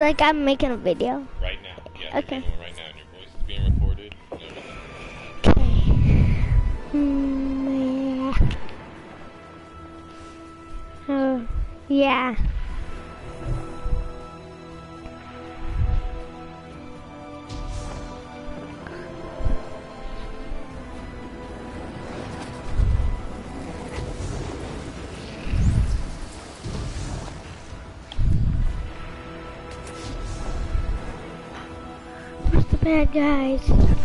Like I'm making a video. Right now. Yeah. Okay. Right now, and your voice is being recorded. Okay. Mm, yeah. Oh, yeah. Bad guys?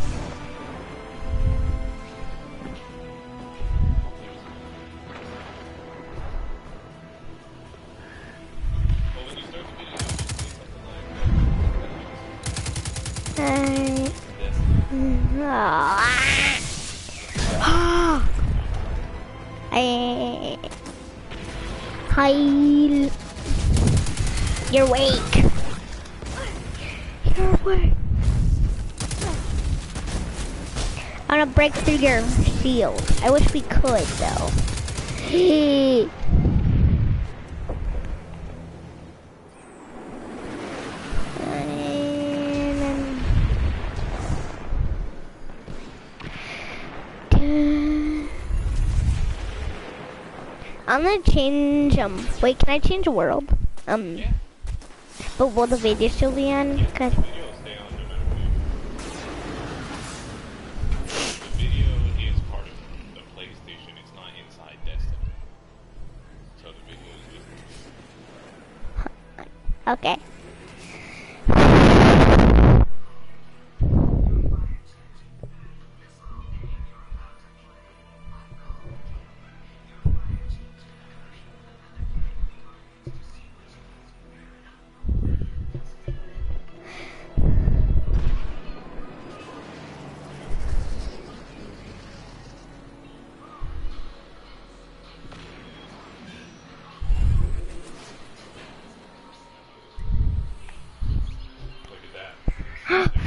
I wanna through your shield. I wish we could though. I'm gonna change, um, wait, can I change the world? Um, Yeah. but will the video still be on? Cause, is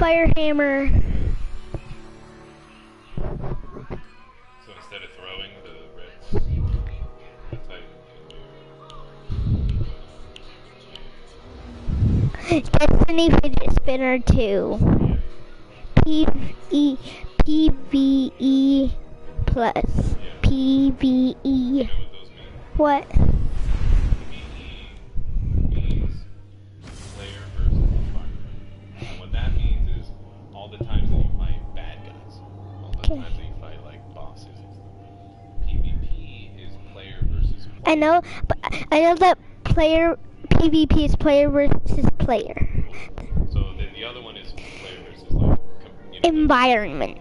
Fire hammer. So instead of throwing the red one, that's how you can do Destiny fidget spinner 2. Is player versus player. So the, the other one is player versus like you know, Environment.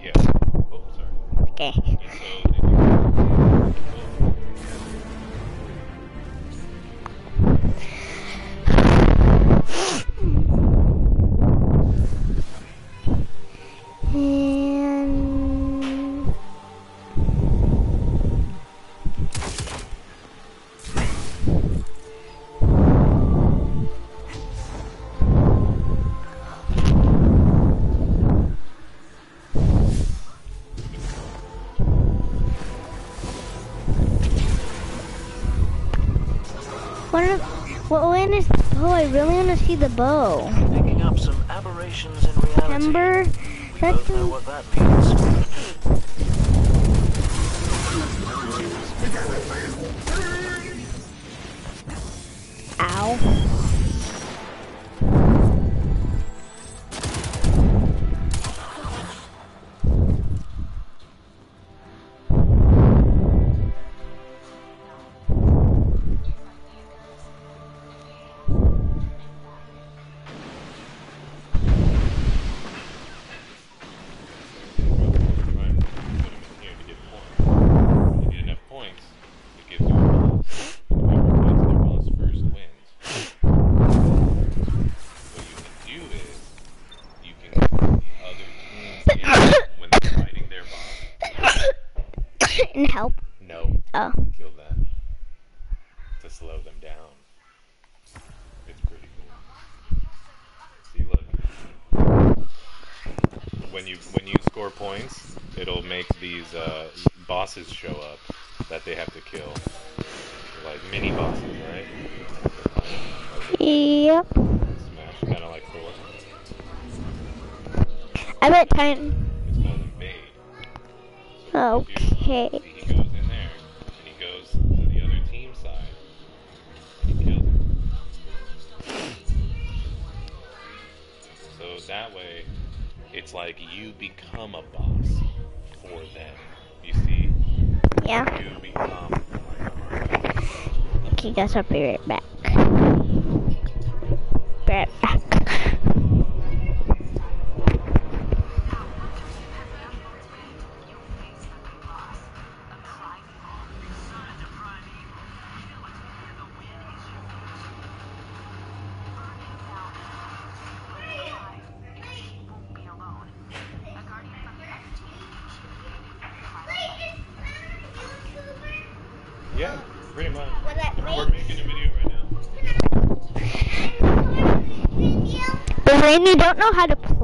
Really want to see the bow. Picking up some aberrations in reality. Remember? That's Both know what that means. Ow. and help? No. Oh. Kill them. To slow them down. It's pretty cool. See, look. When you when you score points, it'll make these uh, bosses show up that they have to kill. Like mini bosses, right? Yep. Smash, kind of like Thor. I bet time. I'll be right back.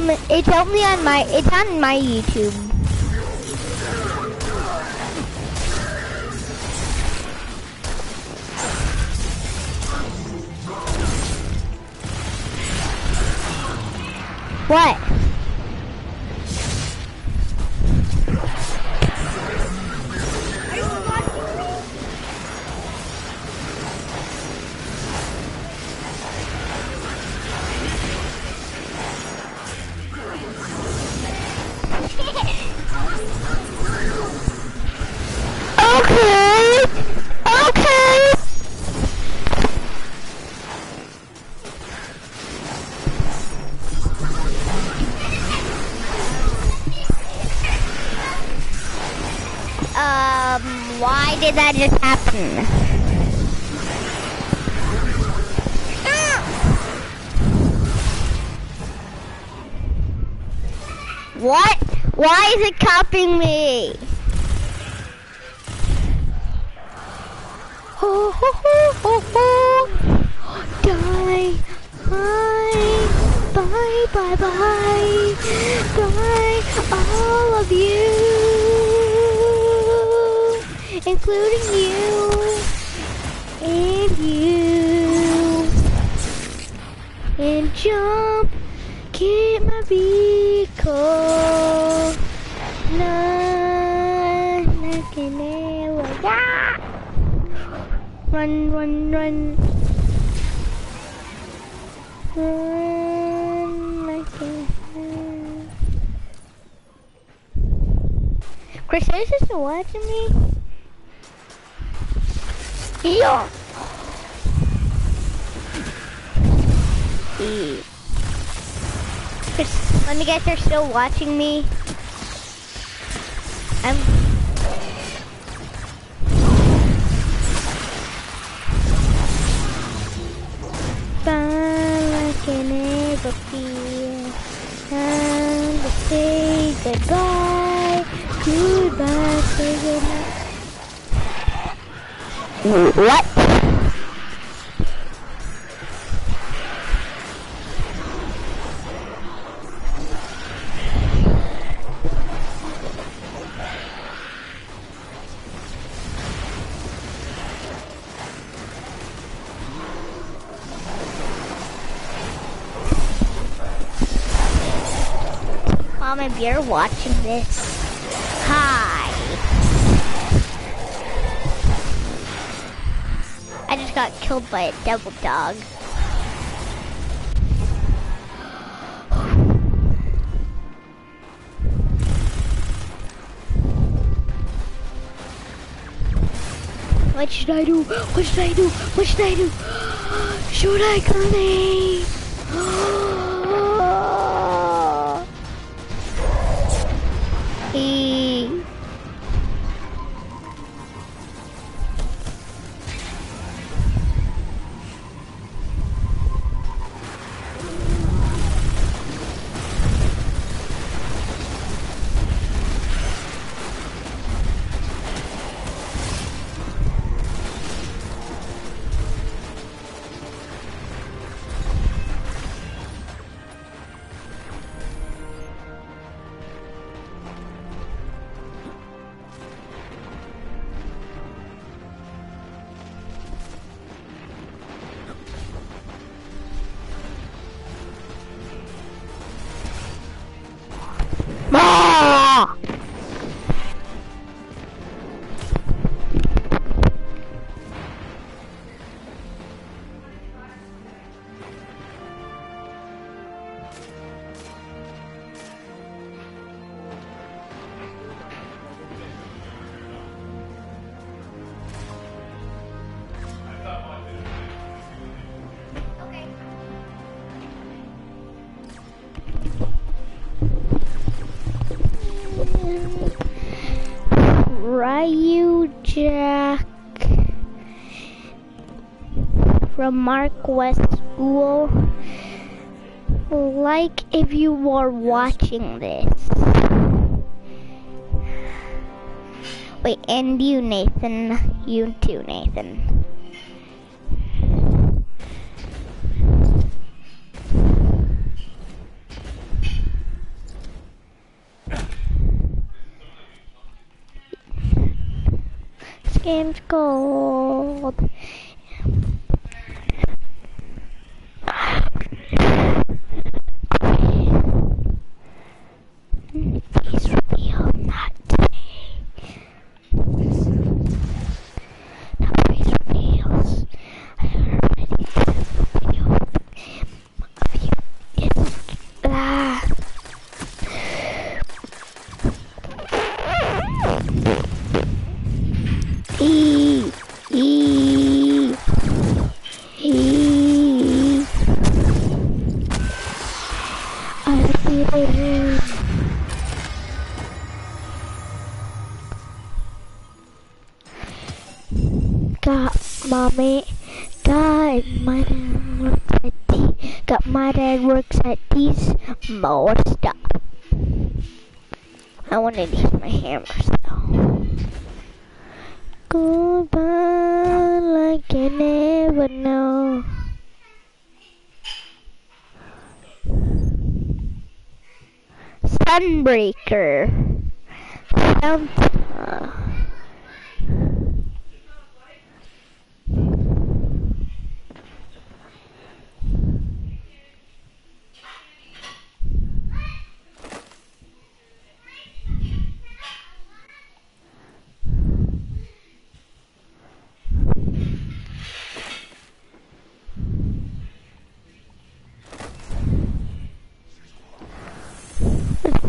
um, it's only on my, it's on my YouTube. What? that just happened. what to me? Yeah. Let me guess, they're still watching me. What? Mom, if you're watching this, killed by a devil dog. What should I do? What should I do? What should I do? Should I, come in? Mark West School. Like if you are watching this. Wait, and you, Nathan. You too, Nathan. Game's gold.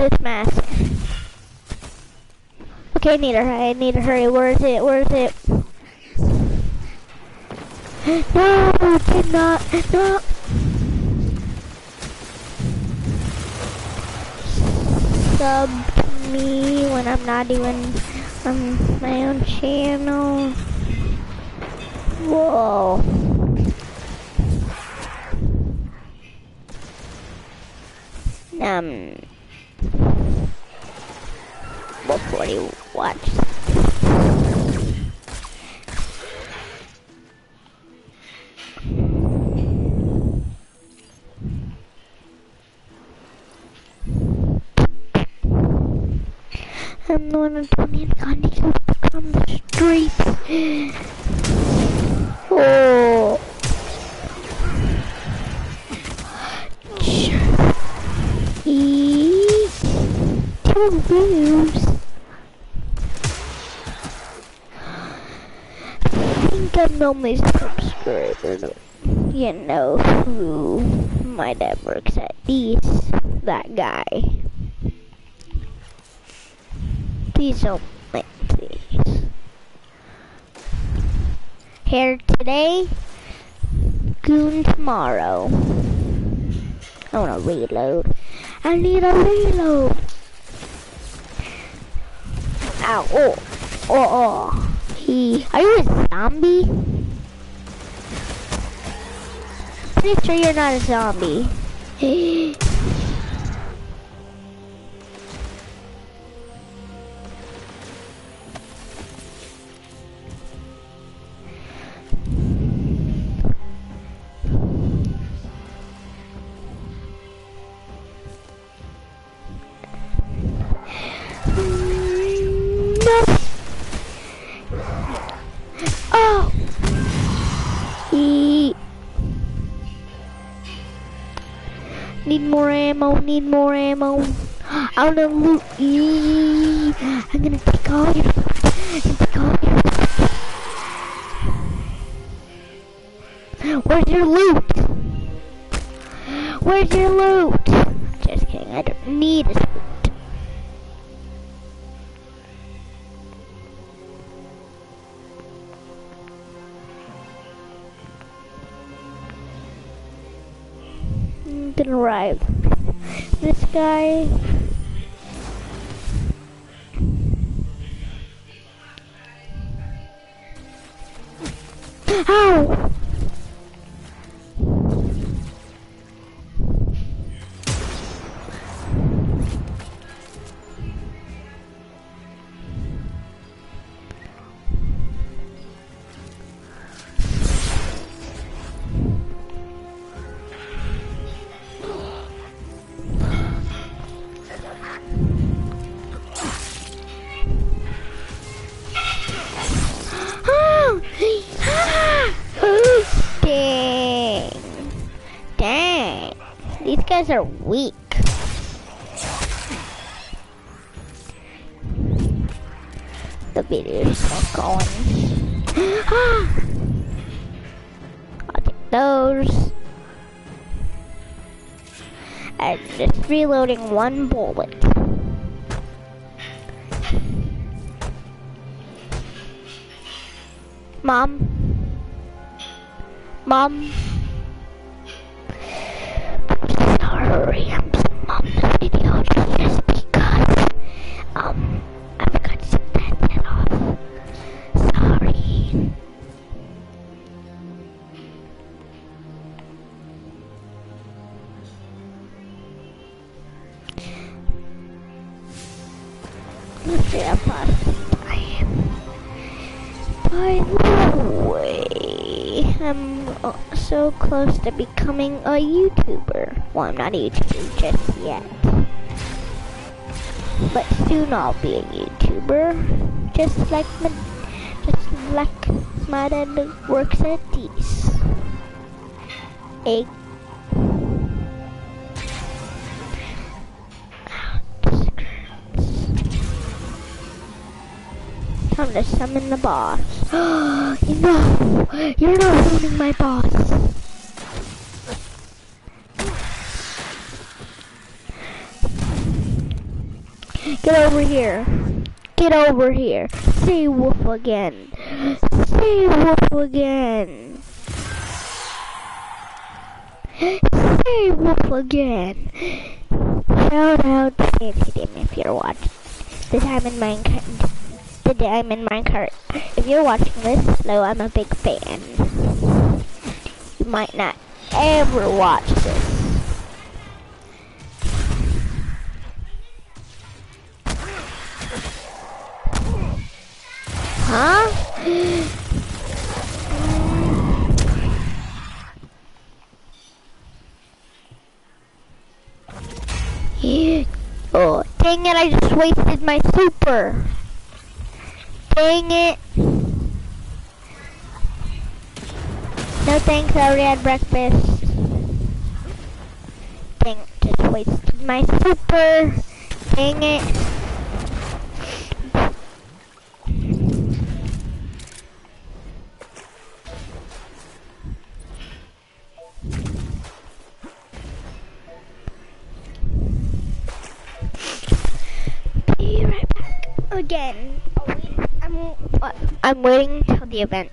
This mask? Okay, I need to hurry. I need to hurry. Where is it? Where is it? No, did not. No. Sub me when I'm not even on my own channel. Whoa. Um. I'm the one who told me I need to from the streets. Oh. Eat two views. I think I'm only subscriber. You know who my dad works at these. That guy. Please don't like please. Hair today, goon tomorrow. I wanna reload. I need a reload. Ow, oh, oh, oh. He, are you a zombie? Pretty sure you're not a zombie. more ammo. Need more ammo. I'm gonna loot. Eee. I'm gonna take all your take all your. Where's your loot? Where's your loot? Just kidding. I don't need a gonna arrive. This guy. Ow! Guys are weak. The video's still going. I'll take those. I'm just reloading one bullet. Mom. Mom. Close to becoming a YouTuber. Well, I'm not a YouTuber just yet. But soon I'll be a YouTuber. Just like my, just like my dad works at these. A Time to summon the boss. no! You're not ruining my boss. Get over here. Get over here. Say wolf again. Say wolf again. Say wolf again. Shout out to Fancy if you're watching. The time in Minecraft the Diamond Minecart. If you're watching this, though, I'm a big fan. You might not ever watch this. Huh? Yeah. Oh, dang it, I just wasted my super. Dang it. No thanks, I already had breakfast. Dang, just wasted my super. Dang it. Again. I'm I'm waiting till the event.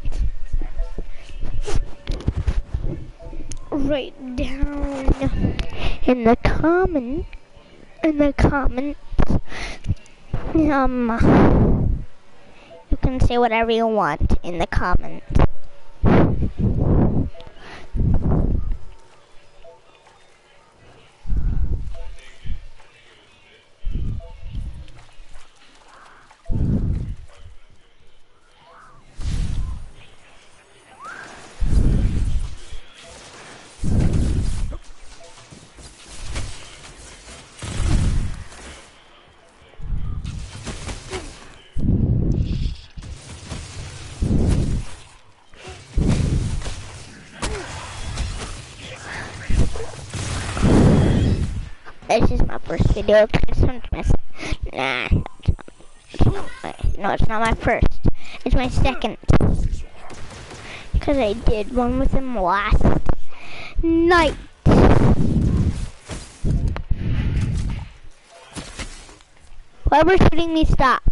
Right down in the comment in the comments um you can say whatever you want in the comments. This is my first video. Nah, no, it's not my first. It's my second. Because I did one with him last night. Whoever's shooting me, stop.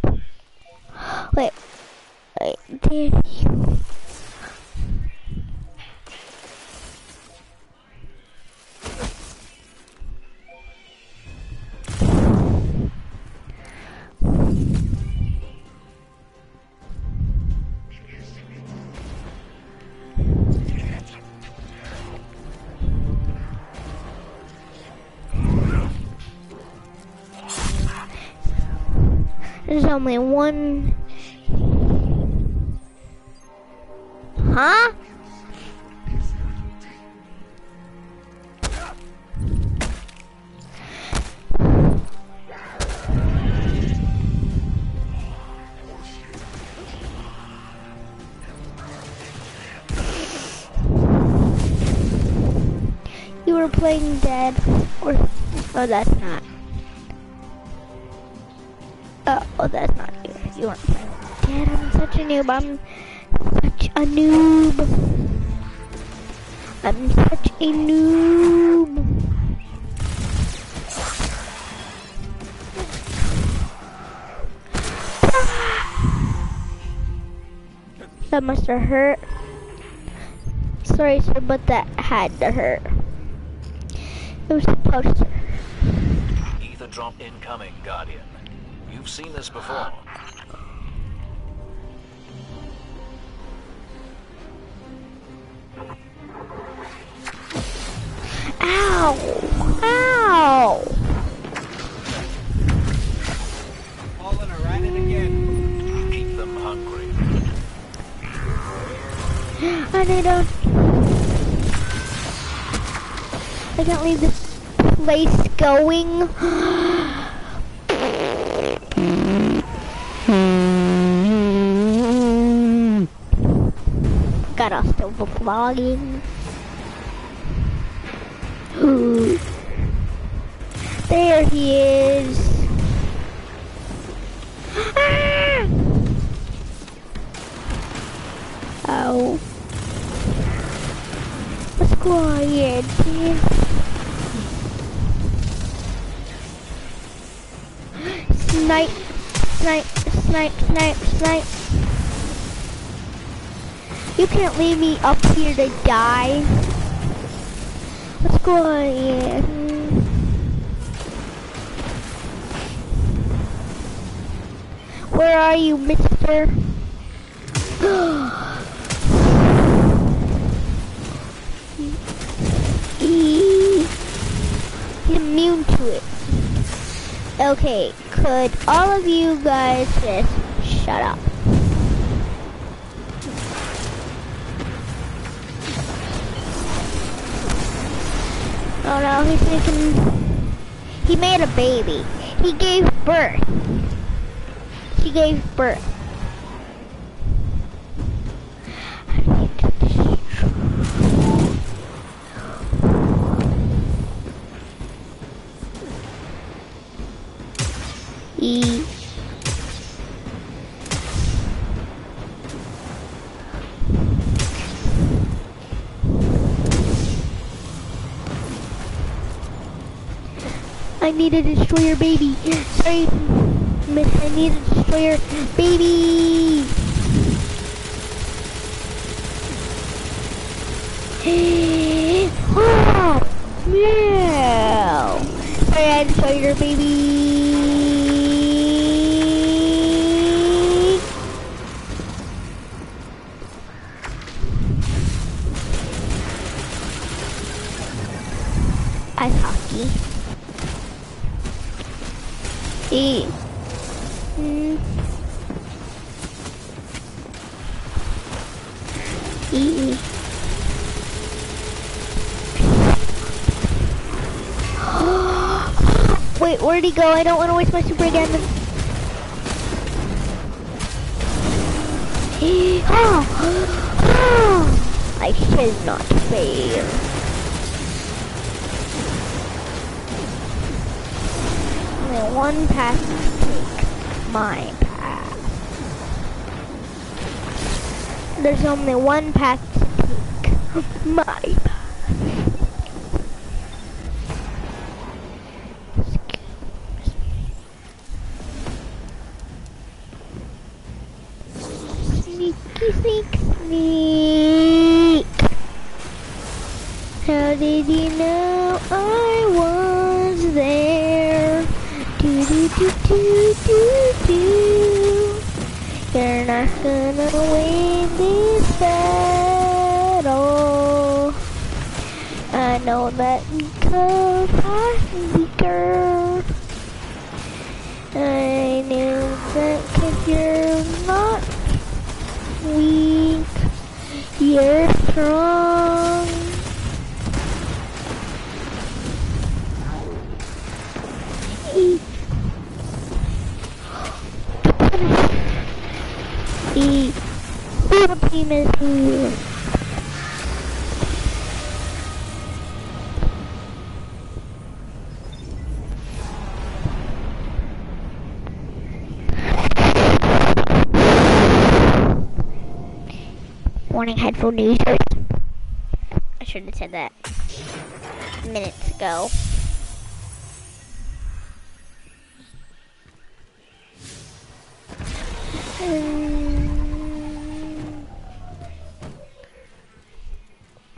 Only one. Huh? You were playing dead, or oh, that's not. Noob. I'm such a noob. I'm such a noob. That must have hurt. Sorry, sir, but that had to hurt. It was supposed to. Ether drop incoming, Guardian. You've seen this before. Ow! Ow! Keep them hungry. I. I can't leave this place going. Gotta still vlogging. There he is. Ah! Oh. Let's go ahead, dude. Snipe, snipe, snipe, snipe, snipe. You can't leave me up here to die. Let's go ahead. Where are you, mister? He's immune to it. Okay, could all of you guys just shut up? No, he's making... He made a baby. He gave birth. He gave birth. Need to destroy your baby. Sorry, miss, I need to destroy your baby. oh, no. Sorry, I destroyed your baby. though. I don't want to waste my super again. oh. I shall not fail. Only one path to take. My path. There's only one path to take. my Warning headphone users. I shouldn't have said that minutes ago.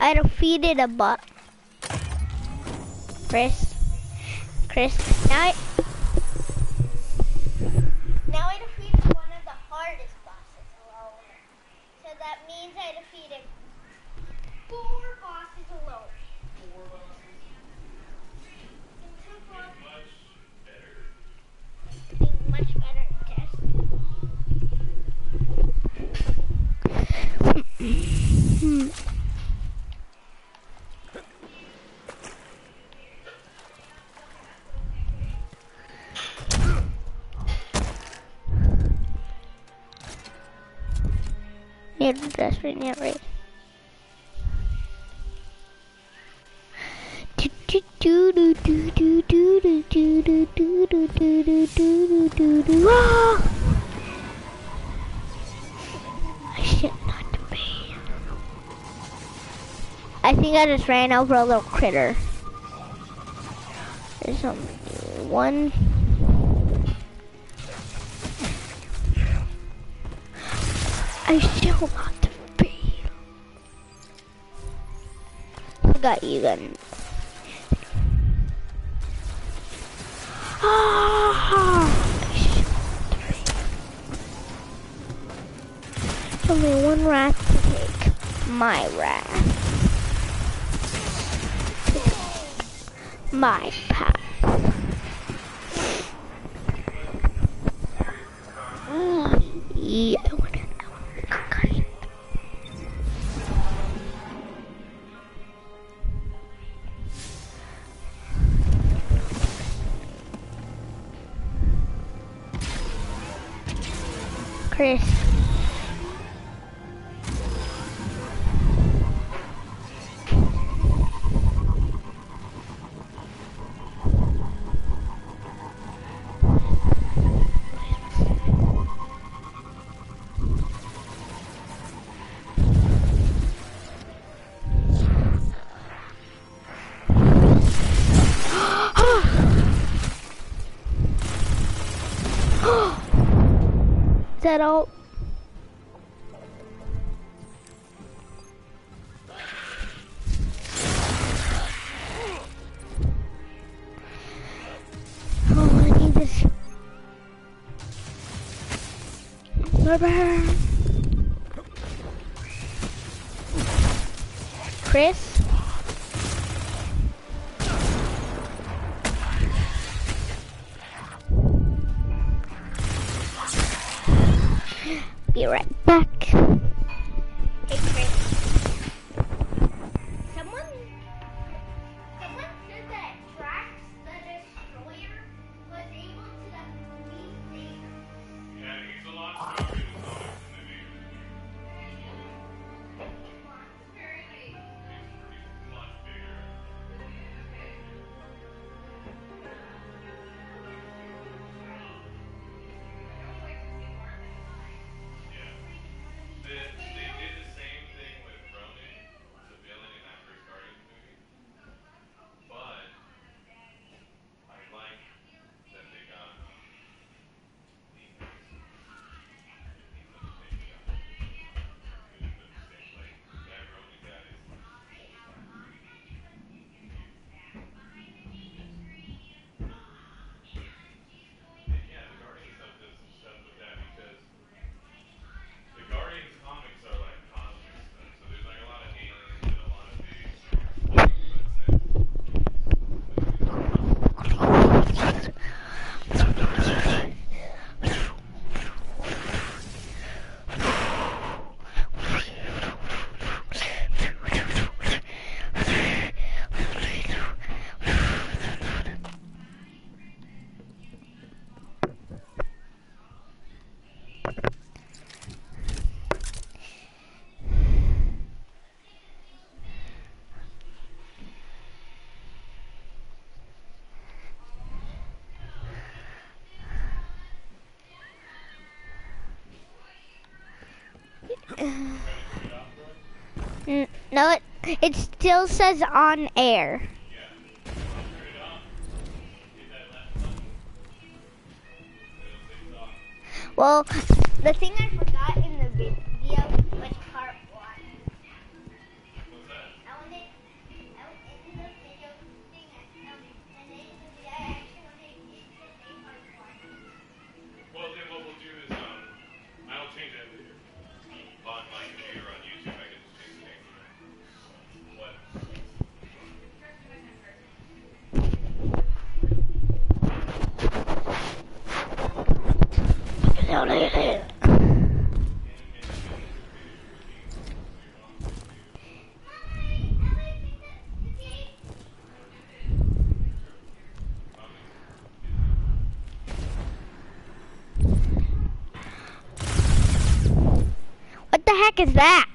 I defeated a bot. Chris. Chris. Now means I defeated. Four right? I should not be. I think I just ran over a little critter. There's only one. I still not got you then. Only one rat to take. My rat. My path. Mm, yeah, Chris. that? Oh, I need this. Rubber. Chris? no, it, it still says on air. is that?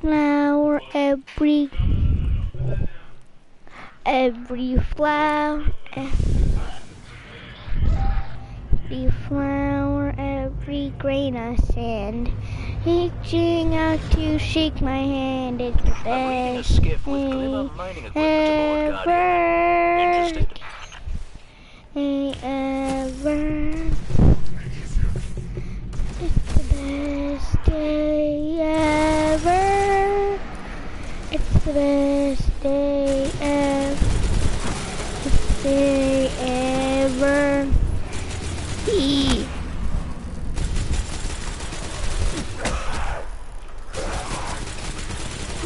Flower every every flower every flower every grain of sand reaching out to shake my hand it's the best the best day ever. Best day ever. Eee.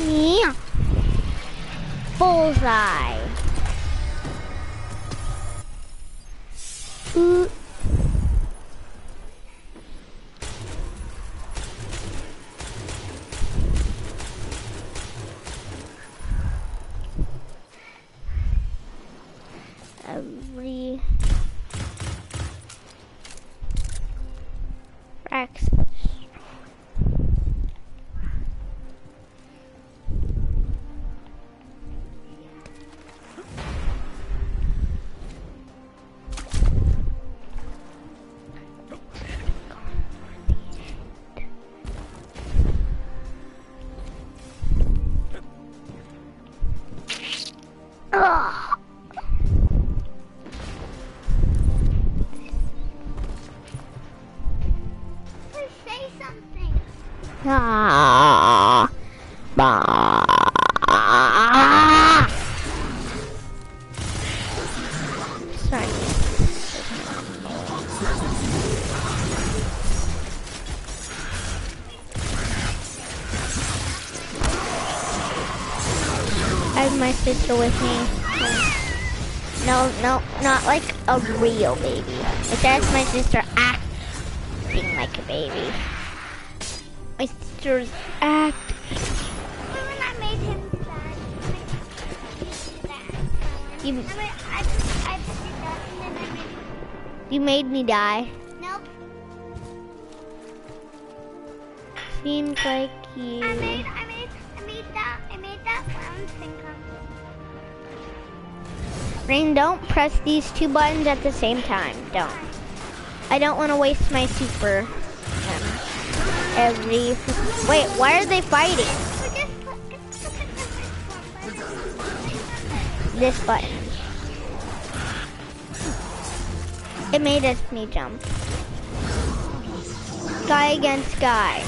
Yeah. Bullseye. Ooh. these two buttons at the same time. Don't. I don't want to waste my super. Um, every... Wait, why are they fighting? This button. It made us me jump. Guy against guy.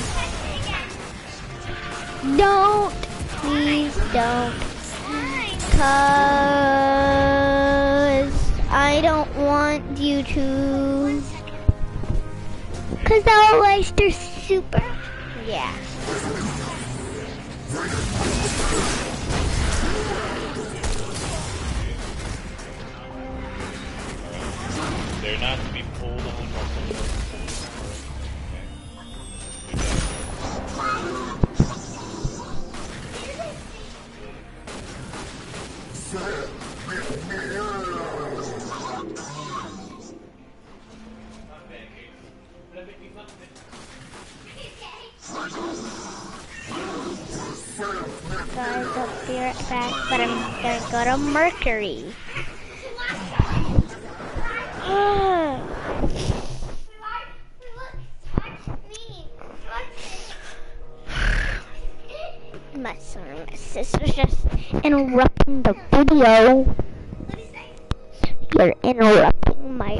Don't. Please don't. Cause... I don't want you to. Cause I'll waste your super. go a Mercury. my son and my sister's just interrupting the video. You're interrupting my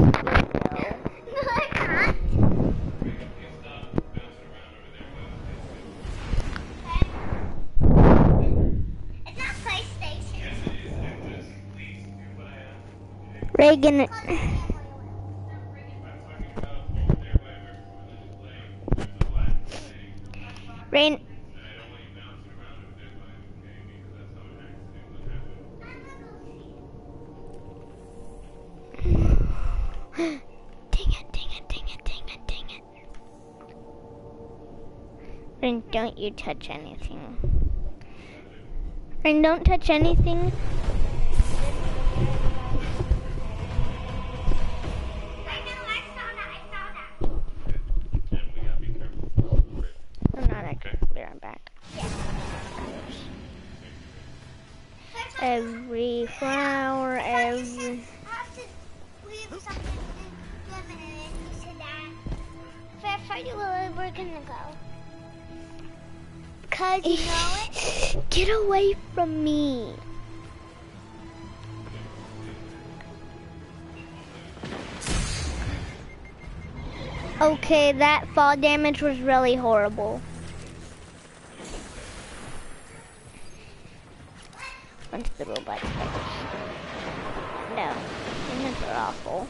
Reagan. Rain. it, it, it, it, it. Rain, don't you touch anything. Rain, don't touch anything. That fall damage was really horrible. Once the No, humans are awful.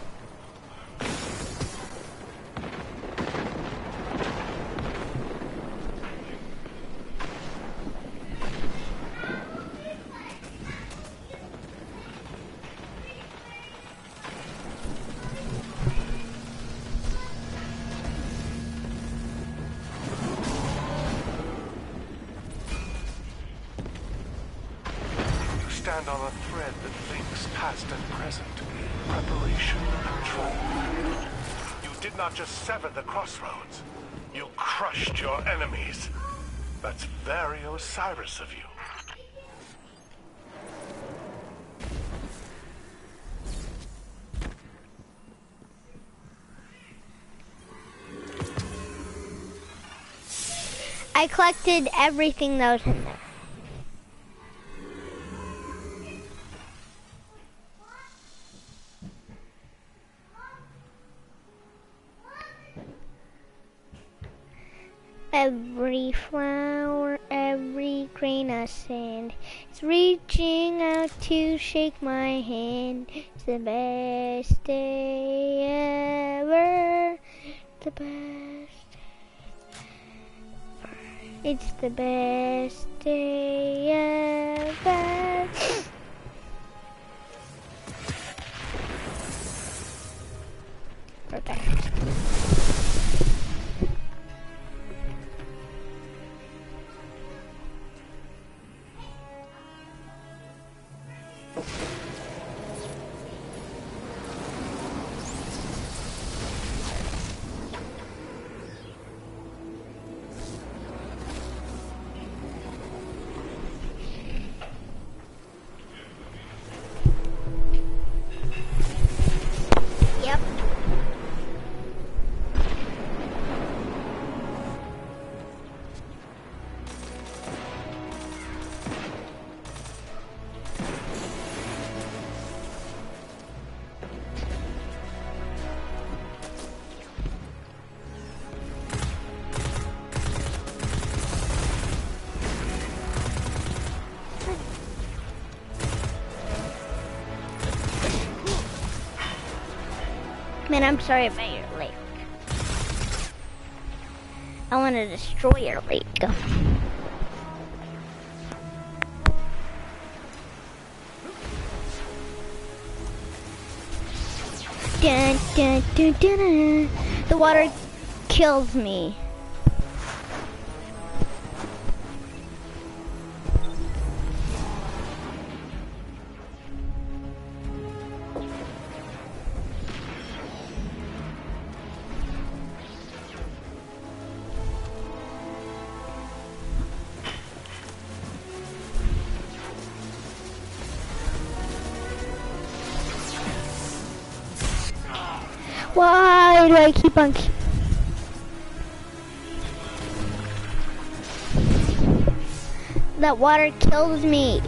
Not just severed the crossroads, you crushed your enemies. That's very Osiris of you. I collected everything that was in there. Shake my hand. It's the best day ever. The best. It's the best day ever. Okay. Yep. Man, I'm sorry about your lake. I want to destroy your lake. Dun, dun, dun. The water kills me. keep on. Keep that water kills me.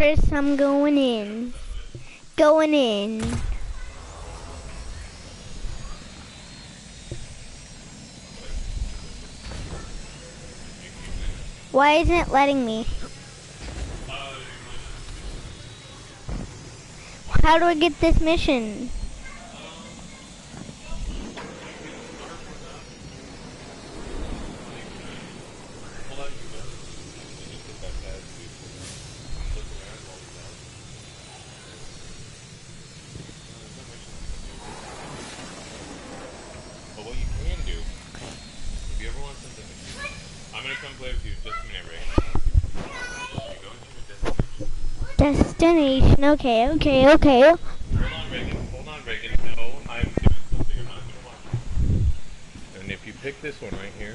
Chris, I'm going in. Going in. Why isn't it letting me? How do I get this mission? okay, okay, okay. Hold on, Reagan. Hold on, Reagan. No, I'm doing something I'm not going to watch. And if you pick this one right here.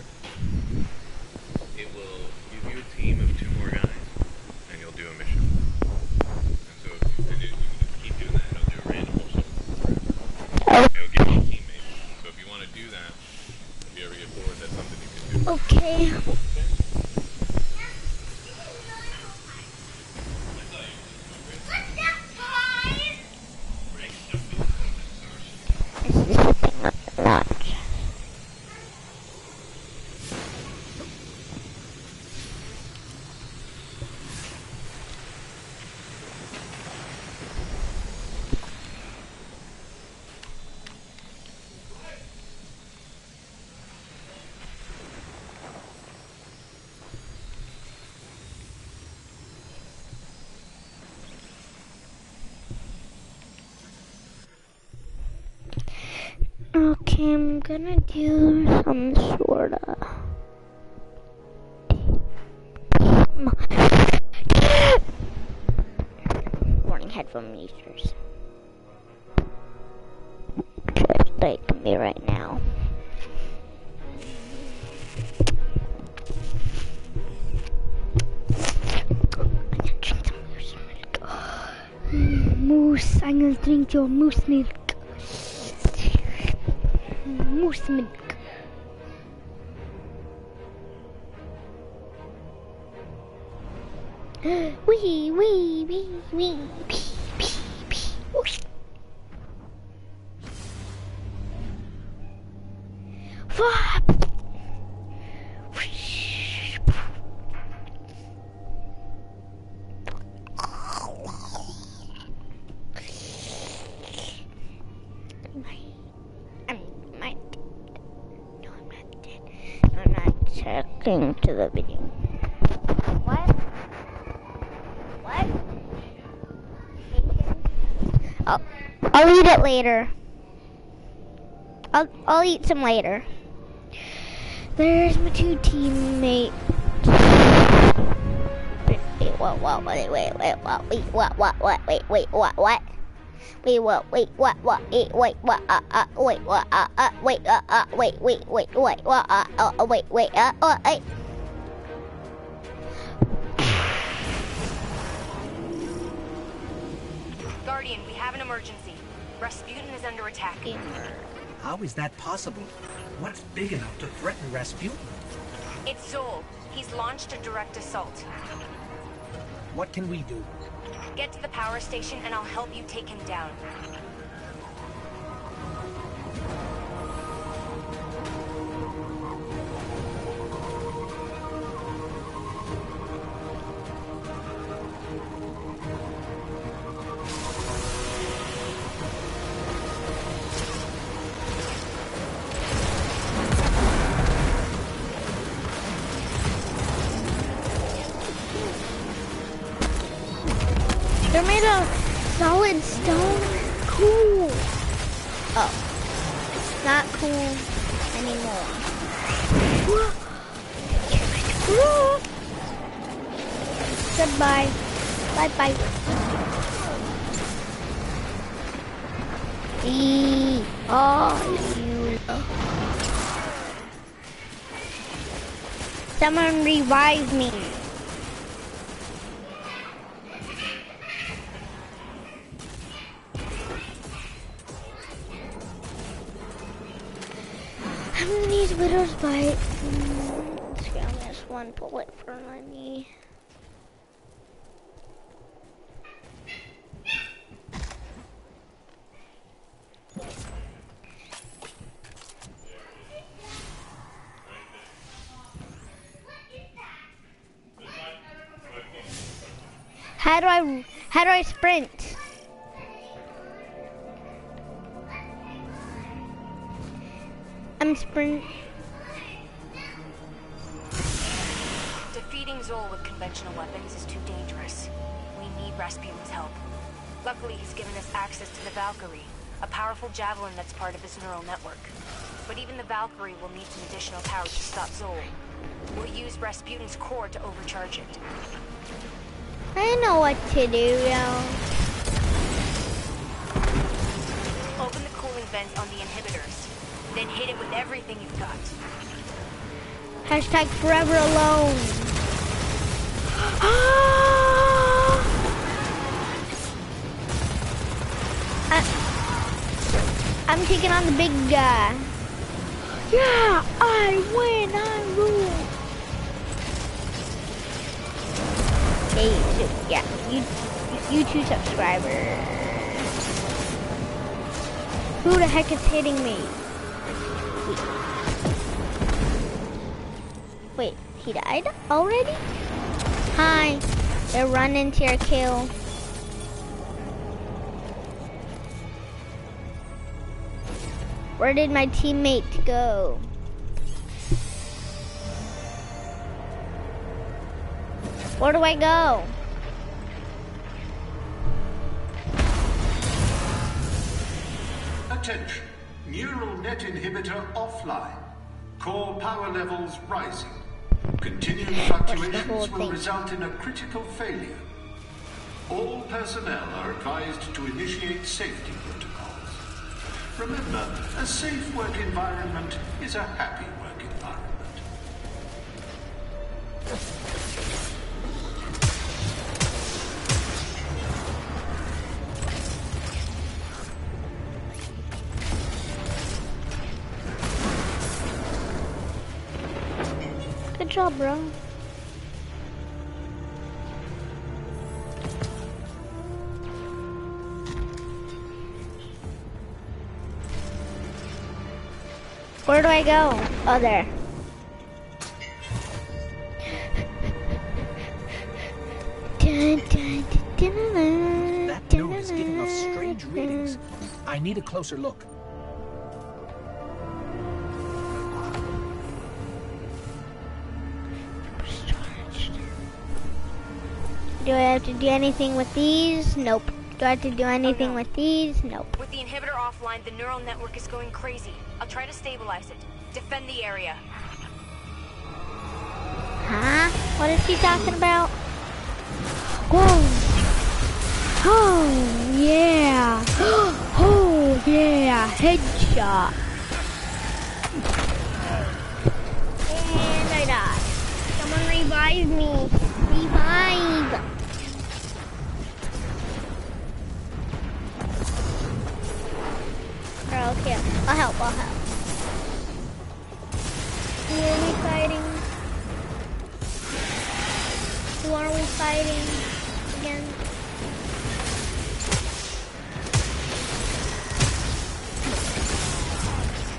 I'm gonna do some sort of warning headphone users. Just like me right now. Moose, I'm gonna drink your moose milk basement to the video. What? What? I'll, I'll eat it later. I'll, I'll eat some later. There's my two teammates. Wait, what, what, wait, wait, wait, what, wait, what, what, what, wait, wait, what, what? Wait, what, wait, what, what, wait, wait, what, uh, uh, wait, what, uh, uh, wait, uh, uh, wait, wait, wait, wait, what, uh, uh, wait, wait, uh, uh, wait. Guardian, we have an emergency. Rasputin is under attack. How is that possible? What's big enough to threaten Rasputin? It's Xol. He's launched a direct assault. What can we do? Get to the power station and I'll help you take him down. Someone revive me. How do I how do I sprint? I'm sprint. Defeating Xol with conventional weapons is too dangerous. We need Rasputin's help. Luckily, he's given us access to the Valkyrie, a powerful javelin that's part of his neural network. But even the Valkyrie will need some additional power to stop Xol. We'll use Rasputin's core to overcharge it. I don't know what to do, yo. Open the cooling vents on the inhibitors. Then hit it with everything you've got. Hashtag forever alone. I, uh, I'm taking on the big guy. Yeah, I win, I rule. So, yeah, you, YouTube subscriber. Who the heck is hitting me? Wait, he died already? Hi, they're running to your kill. Where did my teammate go? Where do I go? Attention. Neural net inhibitor offline. Core power levels rising. Continued fluctuations will thing? result in a critical failure. All personnel are advised to initiate safety protocols. Remember, a safe work environment is a happy work environment. Bro. Where do I go? Oh, there. That node is giving off strange readings. I need a closer look. Have to do anything with these? Nope. Do I have to do oh, anything with these? Nope. With the inhibitor offline, the neural network is going crazy. I'll try to stabilize it. Defend the area. Huh? What is he talking about? Whoa. Oh, yeah. Oh, yeah. Headshot. And I died. Someone revive me. Oh, okay. I'll help, I'll help. Who are we fighting? Who are we fighting again?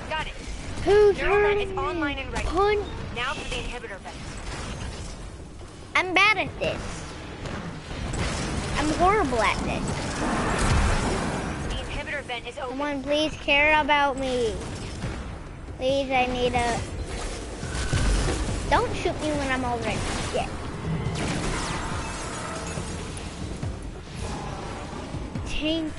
Got it. Who's hurting is online and ready. Now for the inhibitor vent. I'm bad at this. I'm horrible at this. The vent is. Someone please care about me. Please, I need a... Don't shoot me when I'm already dead. Thank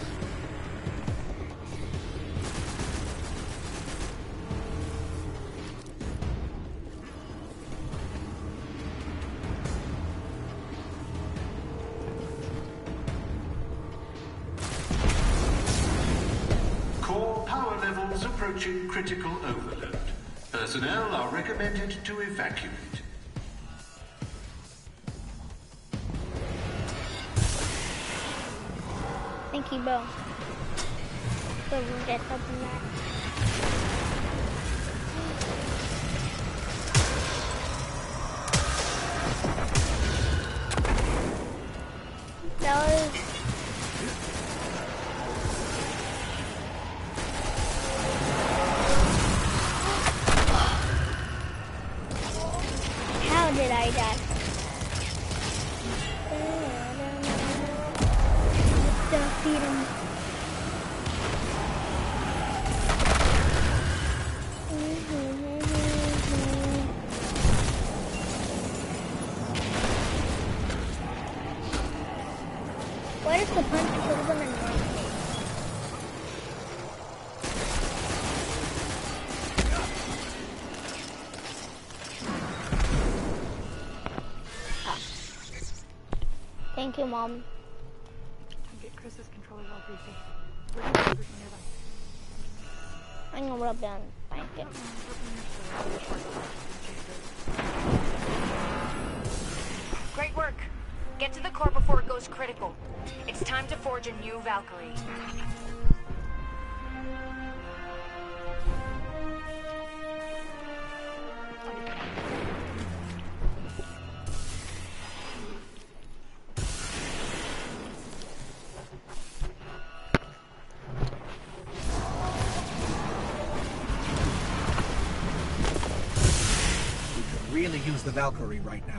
to evacuate. Thank you, Bo. So we'll get something back. That was... did I die? Mom. The Valkyrie right now.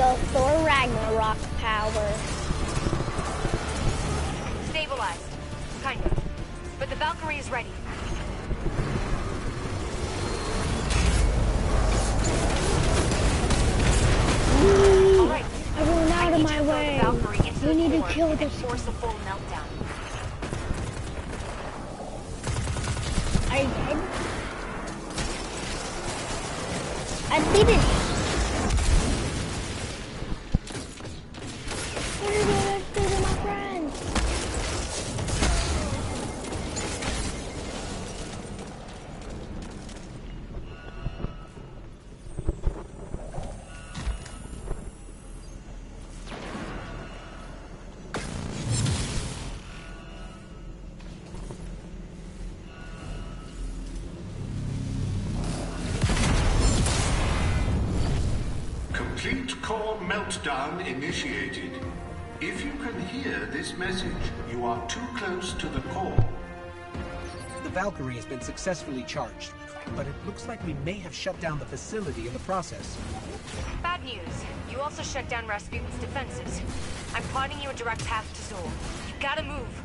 Time to meltdown initiated. If you can hear this message, you are too close to the core. The Valkyrie has been successfully charged, but it looks like we may have shut down the facility in the process. Bad news. You also shut down Rasputin's defenses. I'm plotting you a direct path to Xol. You gotta move.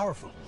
Powerful.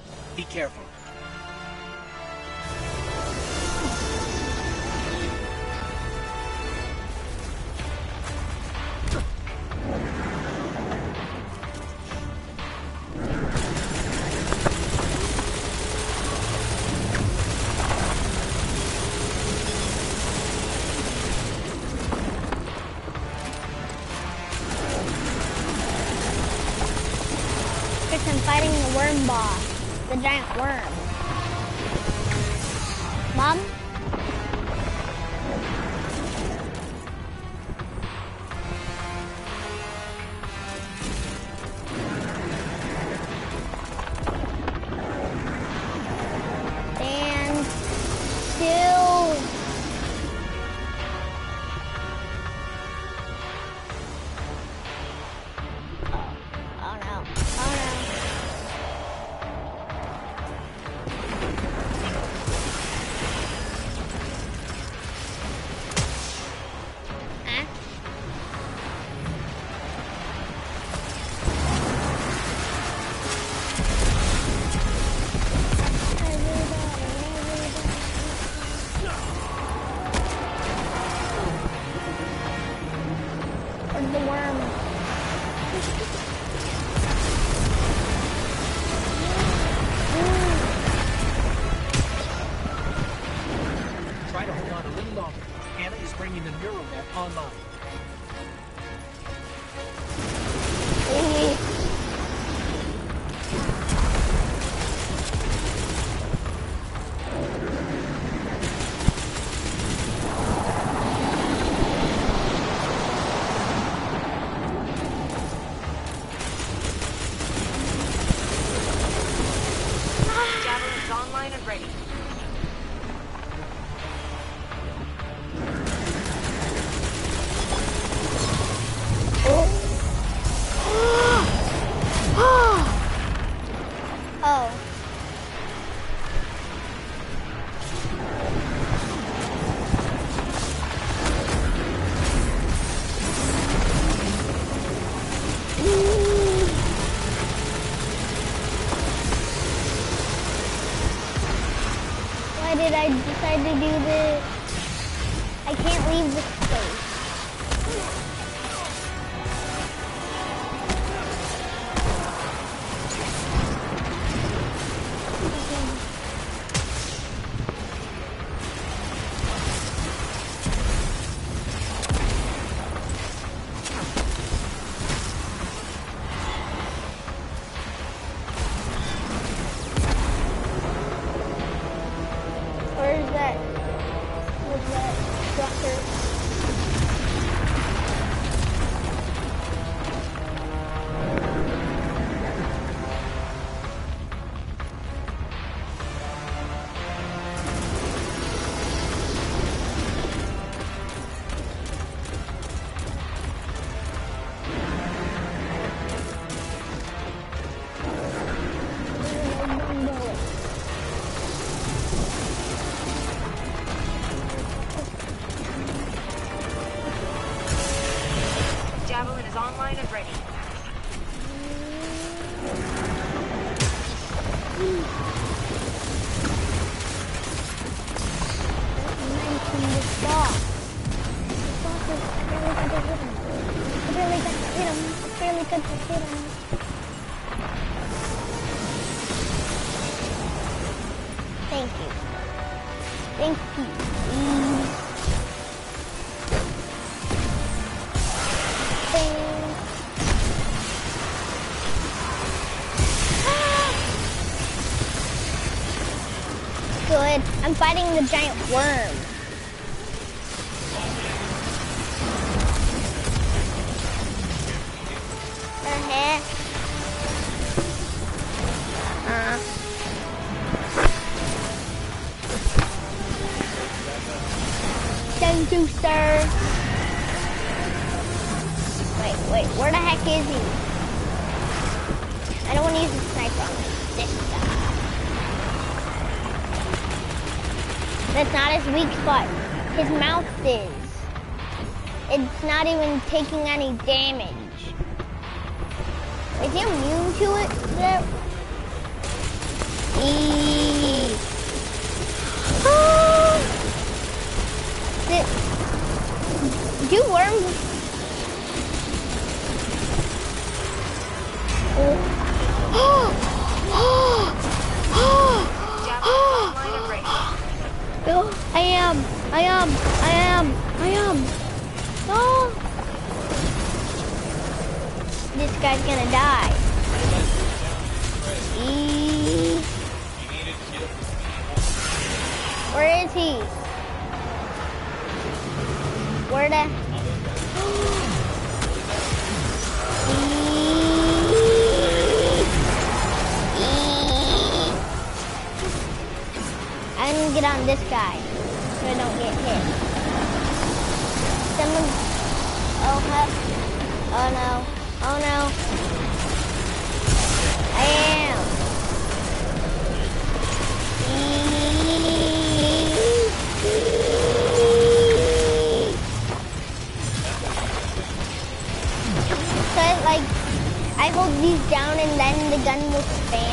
To do this? I'm fighting the giant worm. It's not even taking any damage. Is he immune to it? Eee. Ah. Do- worms? No, I am. I am. I am. I am. No. This guy's gonna die. Eee. Where is he? Where the? I'm gonna get on this guy so I don't get hit. Someone. Oh, heck. Oh no. Oh no. I am. So like, I hold these down and then the gun will spam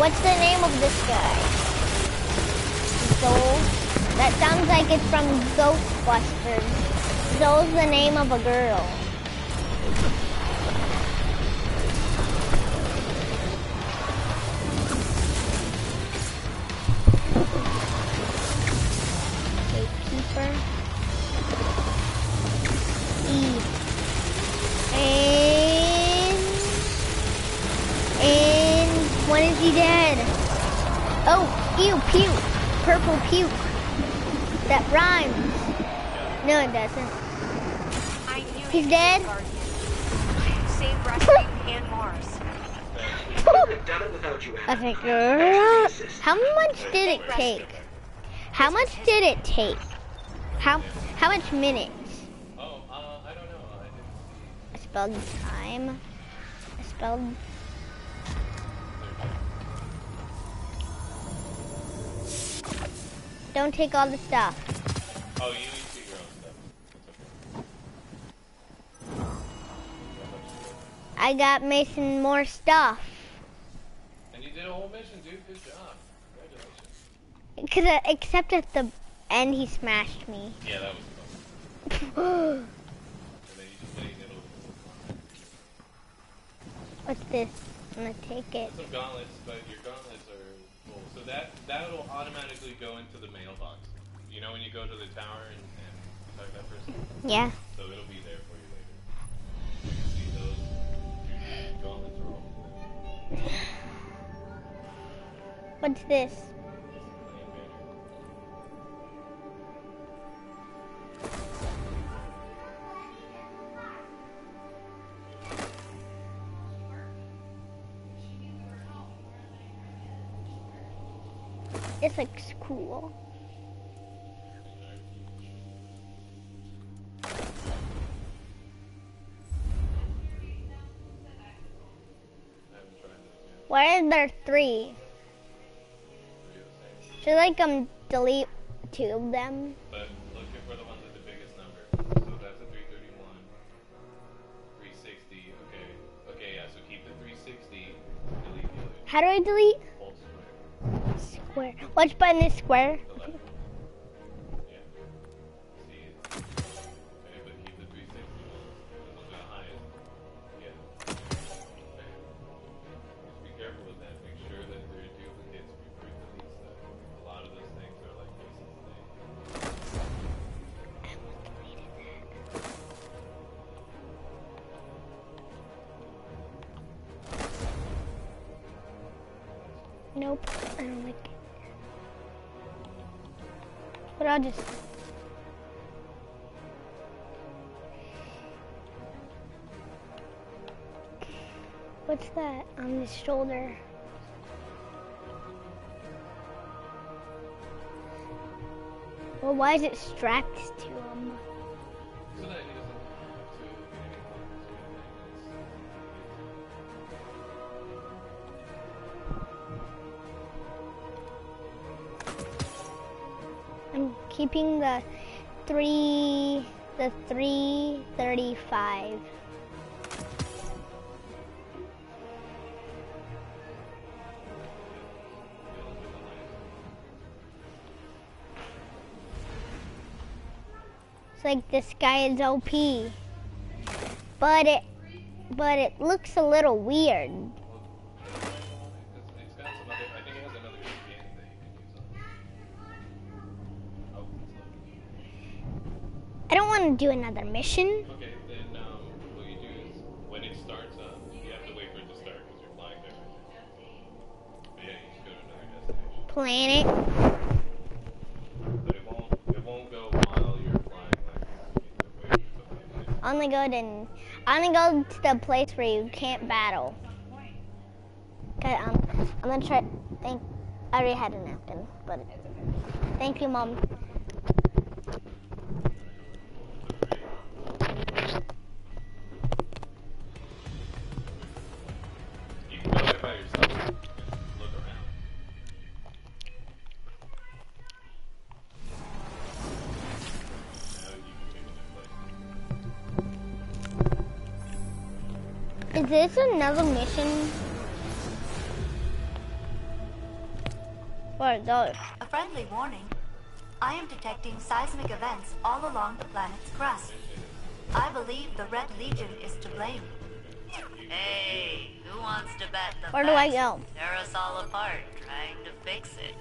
what's the name of this guy? Xol? That sounds like it's from Ghostbusters. Xol's the name of a girl. Girl. How much did it take? How much did it take? How how much minutes? Oh, uh, I don't know. I didn't I spelled time. I spelled. Don't take all the stuff. Oh, you need to your own stuff. Okay. I got Mason more stuff. And you did a whole mission, dude. Good job. Congratulations. Cause uh, except at the end he smashed me. Yeah, that was fun. And then you just played it over. What's this? I'm gonna take it. Some gauntlets, but your gauntlets are full. So that that'll automatically go into the mailbox. You know when you go to the tower and, and talk to that person? Yeah. So it'll be there for you later. You can see those. Gauntlets are all full. What's this? This looks cool. Why are there three? Should like um delete two of them? But looking for the ones with the biggest number. So that's a 331. 360. Okay. Okay, yeah, so keep the 360. Delete the other. How do I delete? Hold square. square. Which button is square? his shoulder. Well, why is it strapped to him? I'm keeping the three, the 335. Like this guy is OP, but it, but it looks a little weird. It's, it's got some other. I think it has another skin that you can use on. it. It's loading. I don't want to do another mission. Okay, then um, what you do is when it starts up, you have to wait for it to start because you're flying there. But yeah, you just go to another destination. Planet. But it won't. It won't go while you're flying. Like you have to wait for something. to- Only go to, go to the place where you can't battle. Okay, um, I'm gonna try. Thank. I already had a napkin, but thank you, mom. This another mission? What are those? A friendly warning. I am detecting seismic events all along the planet's crust. I believe the Red Legion is to blame. Hey, who wants to bet the Where do I facts go? Tear us all apart trying to fix it.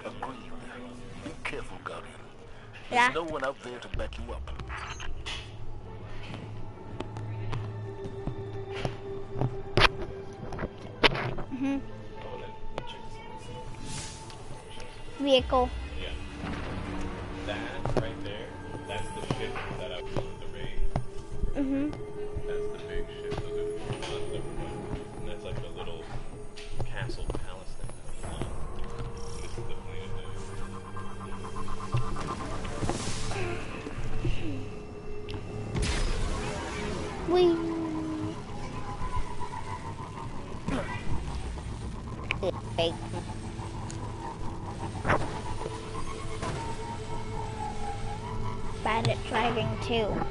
Agreed. Be careful, Guardian. Yeah. There's no one out there to back you up. Hmm Oh, then check this out. Vehicle. Yeah. That right there, that's the ship that I was on the raid. Mhm. Fake. Bad at driving too.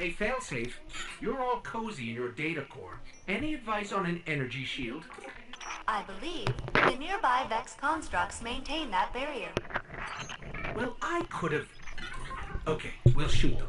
Hey, Failsafe, you're all cozy in your data core. Any advice on an energy shield? I believe the nearby Vex constructs maintain that barrier. Well, I could have. Okay, we'll shoot them.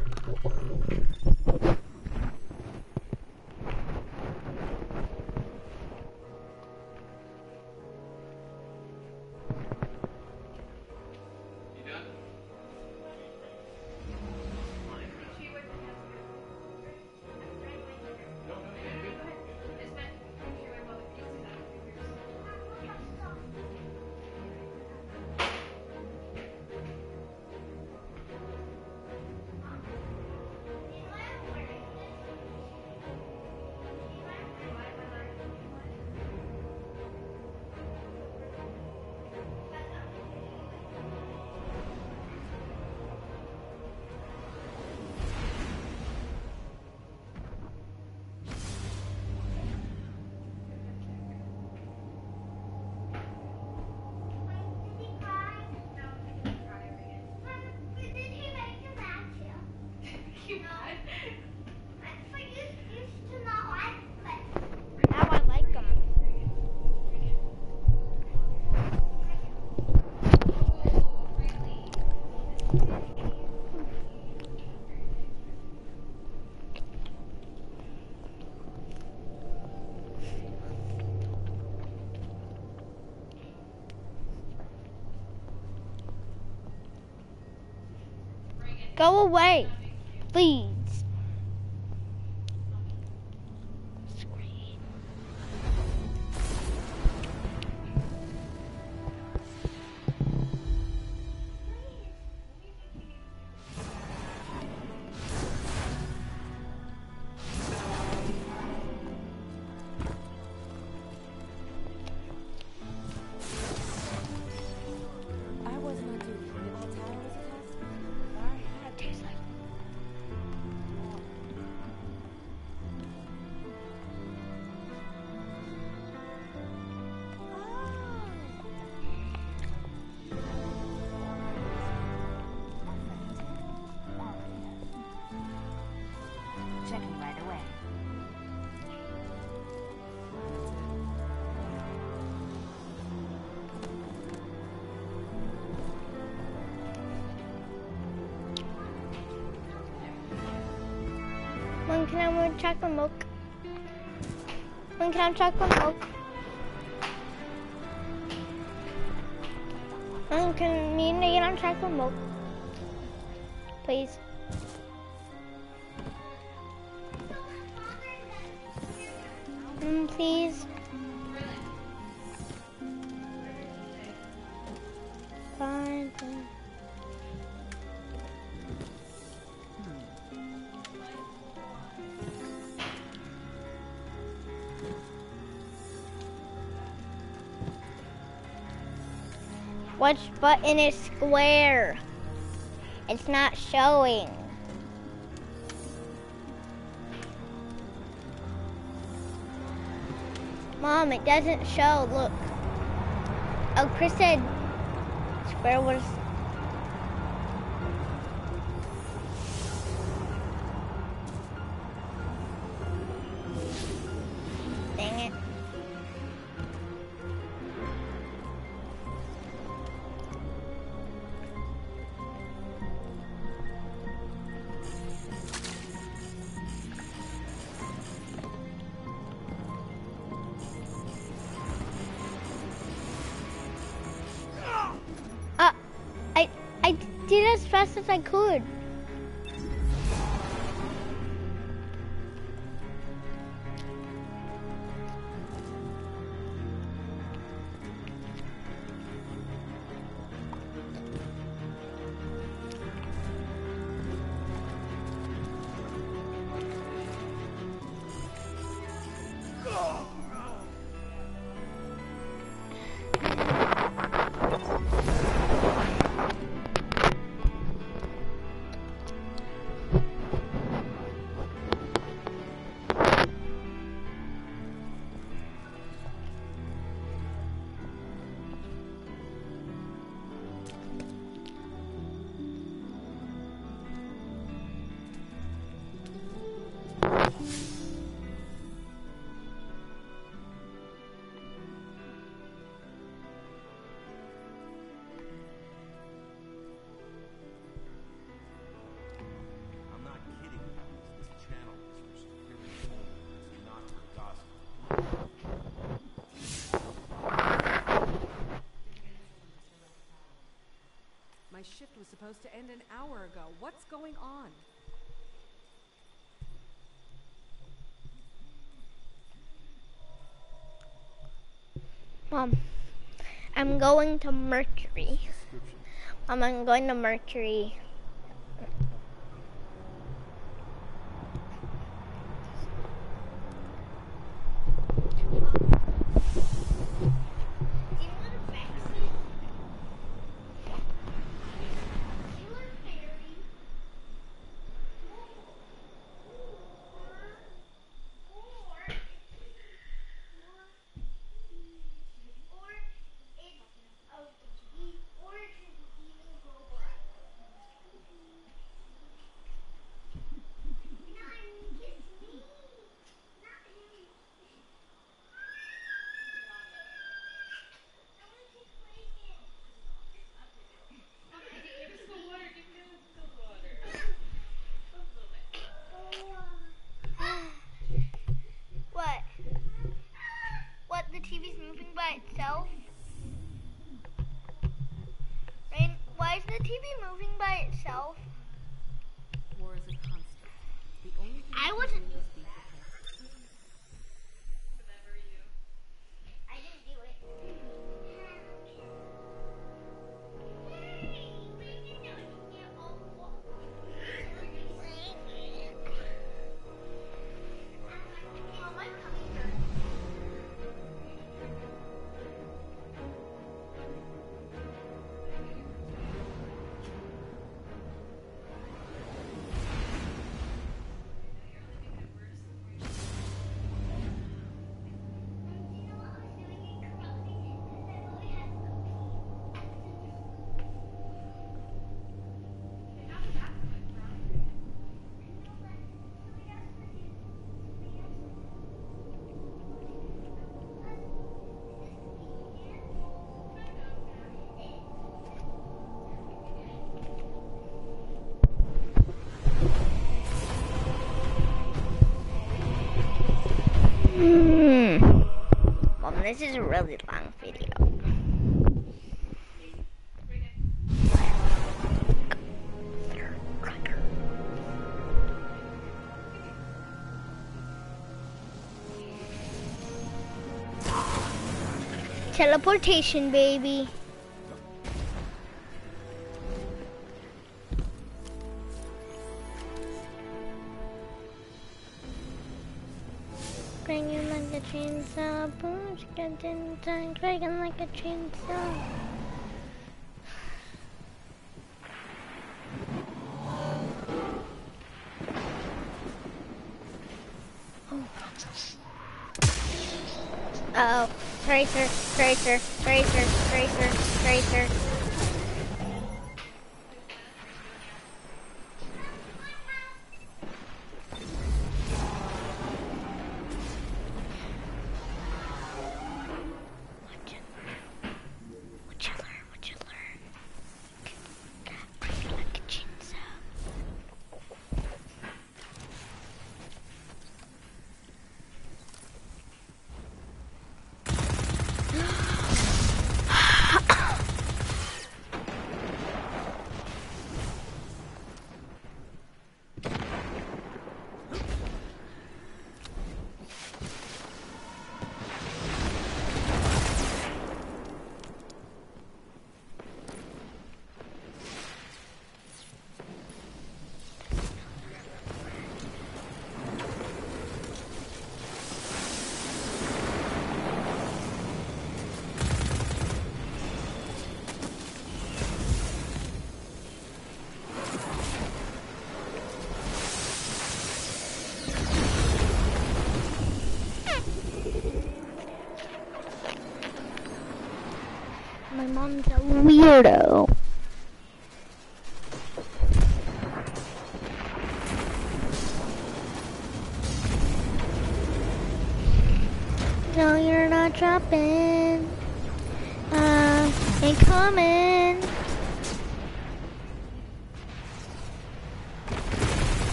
Go away, chocolate milk? When can have chocolate milk? When can me and Nate have chocolate milk? Which button is square? It's not showing. Mom, it doesn't show. Look. Oh, Chris said square was. As I could. Shift was supposed to end an hour ago. What's going on? Mom, I'm going to Mercury. Mom, I'm going to Mercury. This is a really long video. Teleportation, baby. Boom, getting done, cranking like a chainsaw. Oh. Uh oh, tracer, tracer, tracer, tracer, tracer.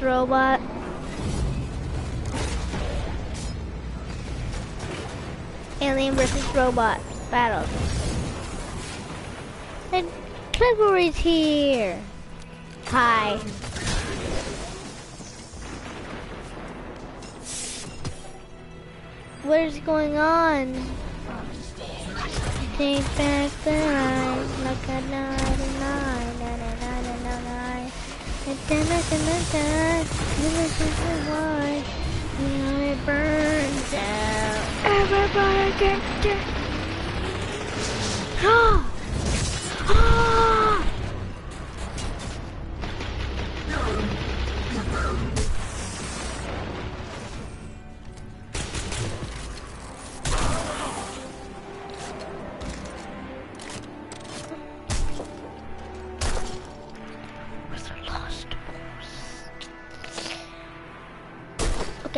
Robot. Alien versus robot battle. And Trevor's here. Hi. What is going on? Take back the night like a night burns out. Everybody get it.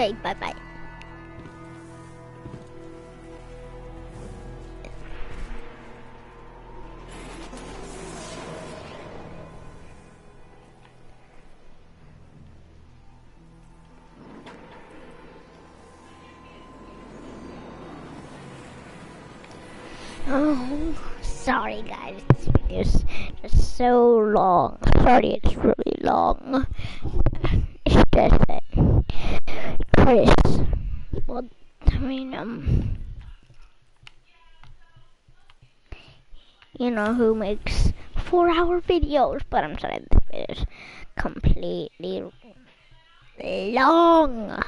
Okay, bye bye. Oh, sorry guys, this video's just so long. Sorry, it's really long. It's just that Chris, well, I mean, um, you know who makes four-hour videos, but I'm sorry, this is completely long.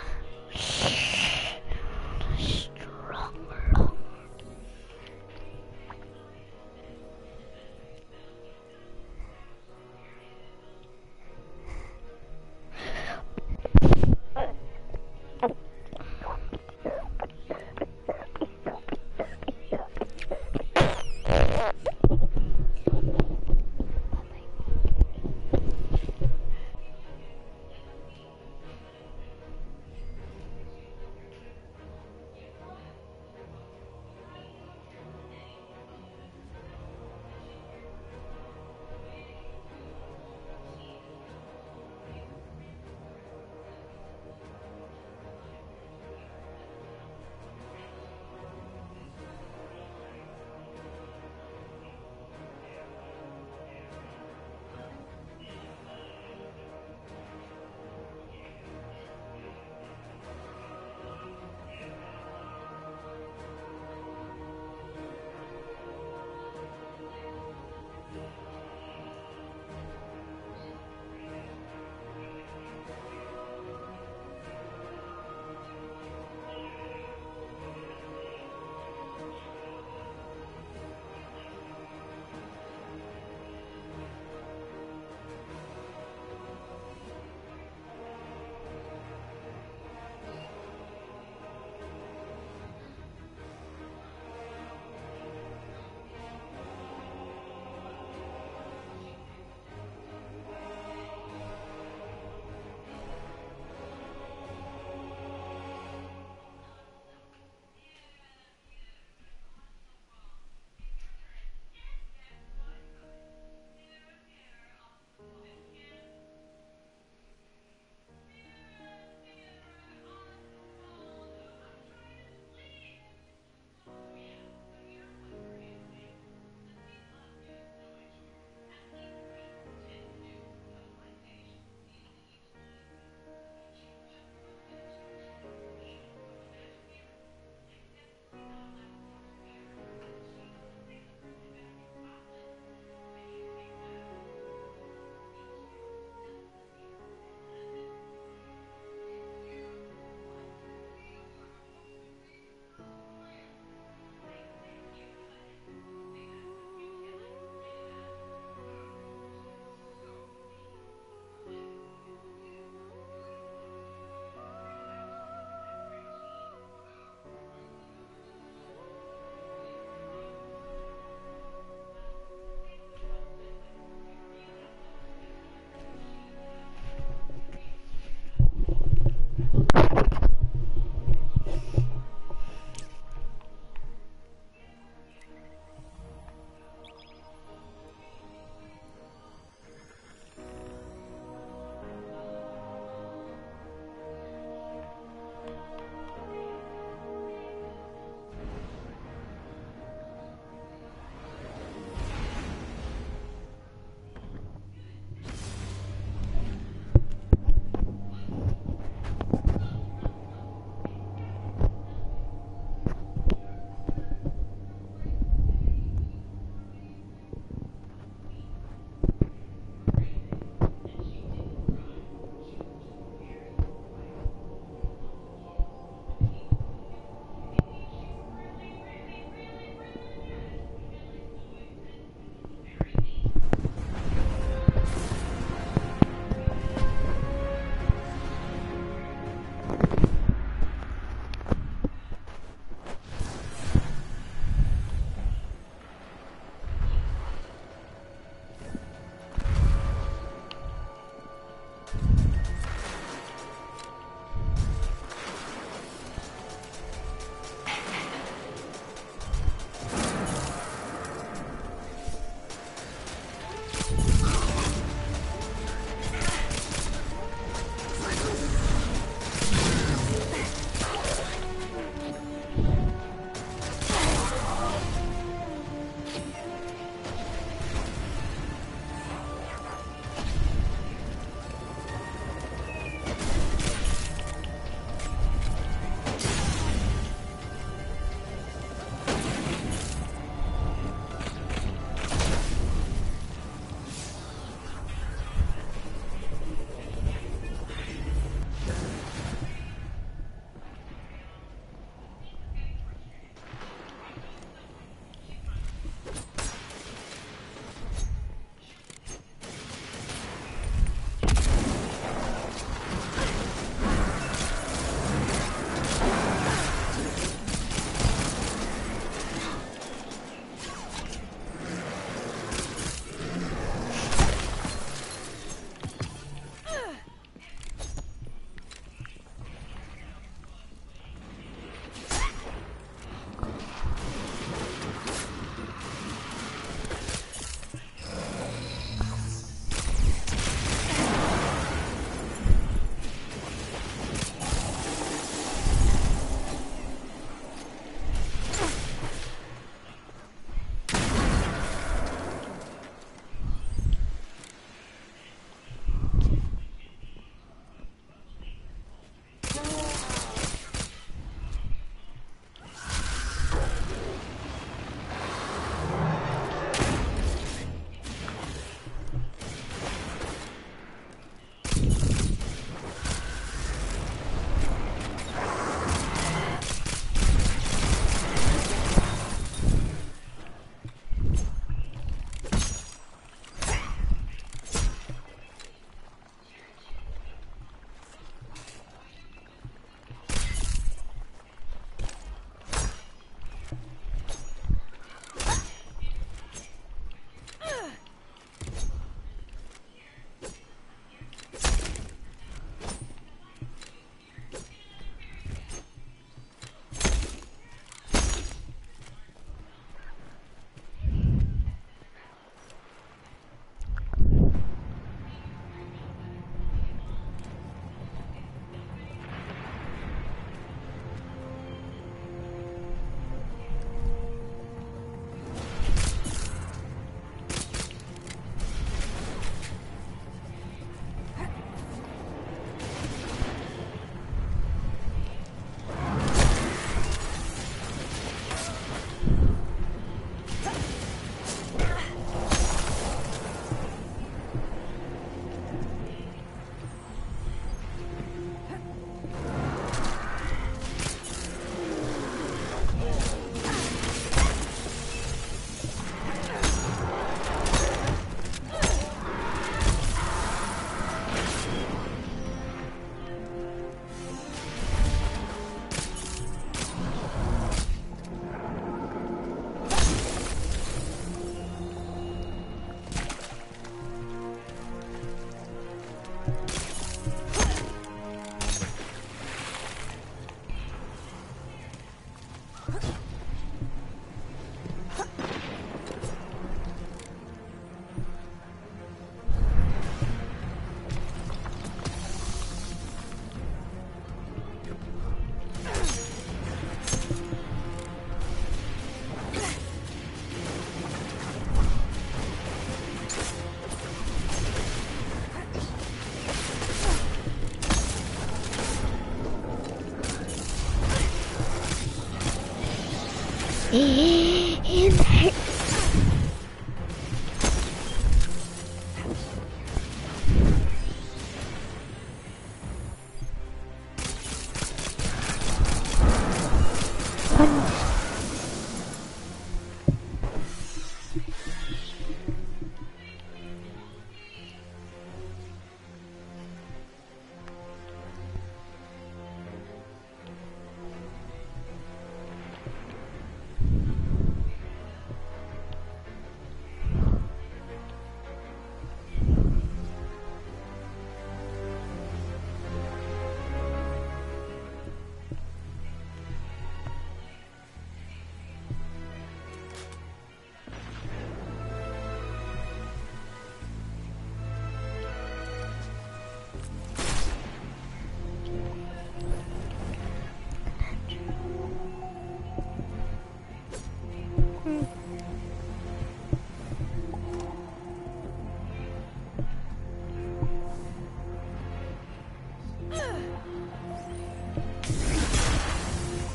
In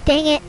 Dang it.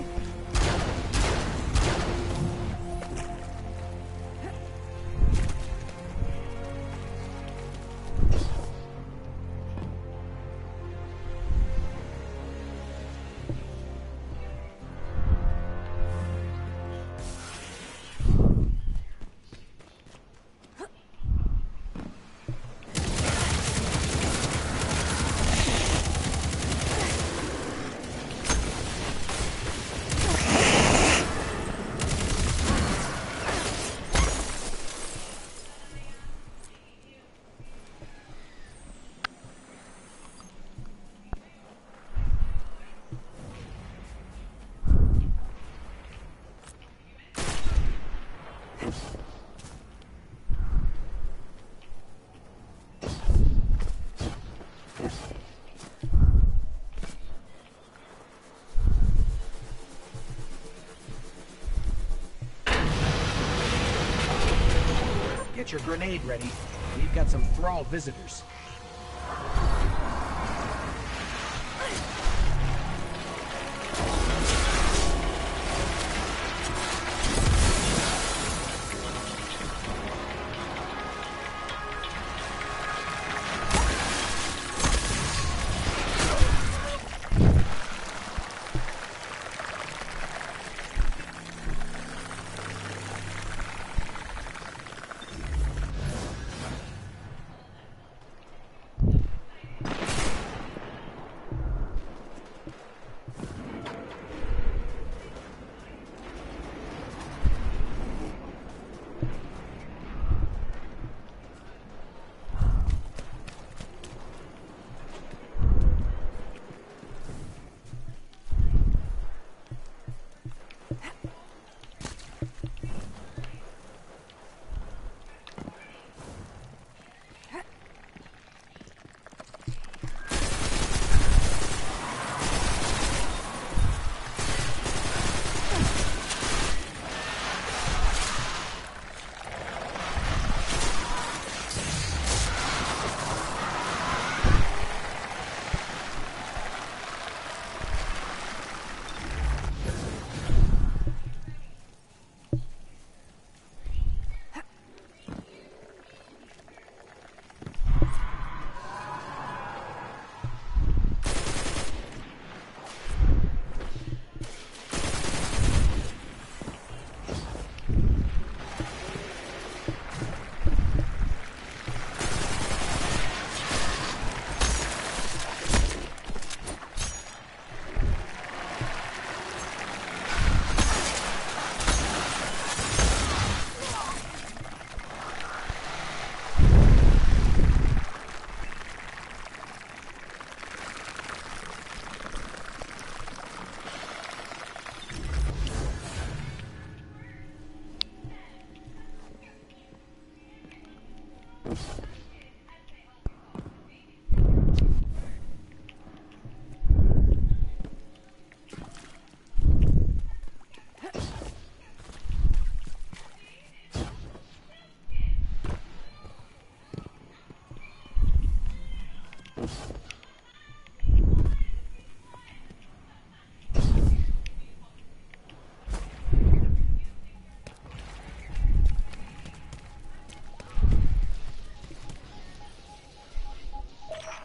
Your grenade ready. We've got some Thrall visitors.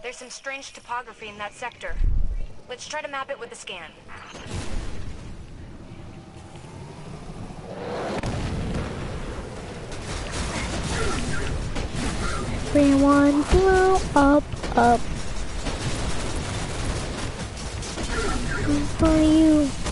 There's some strange topography in that sector. Let's try to map it with a scan. Everyone blow up, up. For you.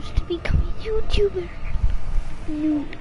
Close to become a YouTuber. Noob.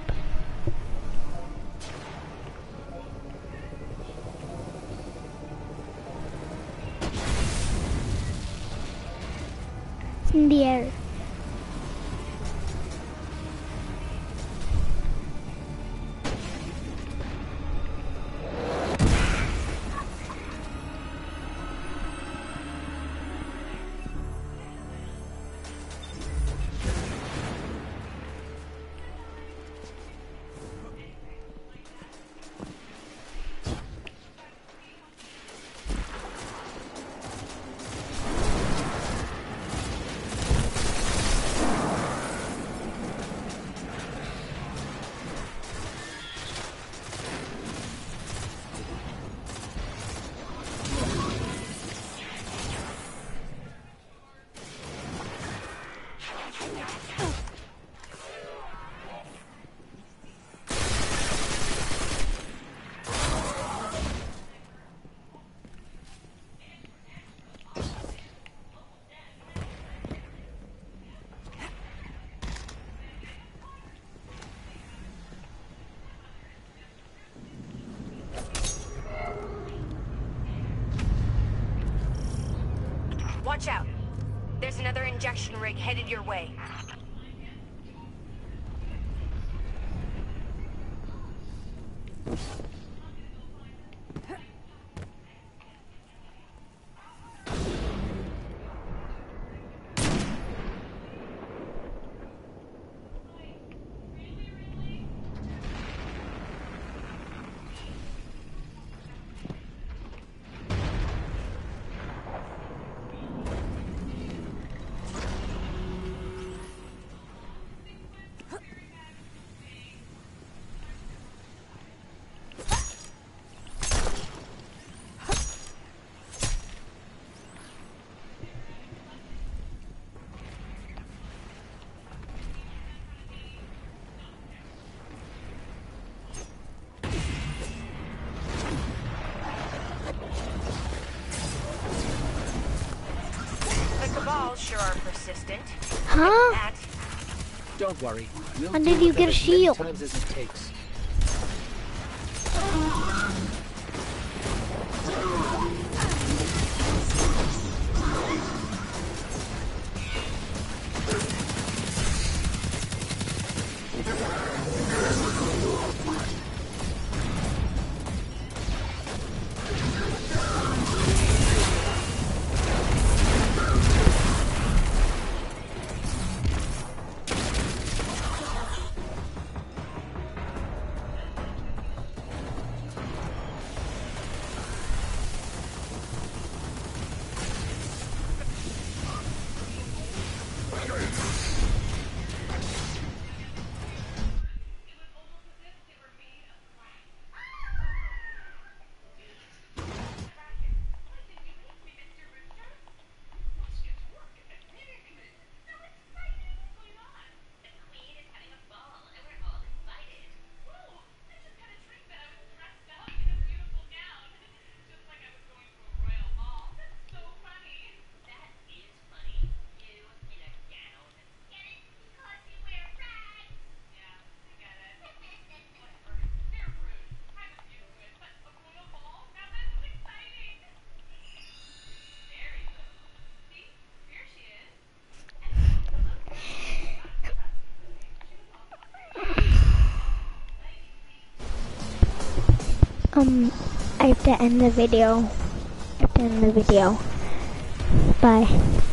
Injection rig headed your way. Sure are persistent. Huh? That Don't worry. We'll When did you with them get a as many shield? Um, I have to end the video. I have to end the video. Bye.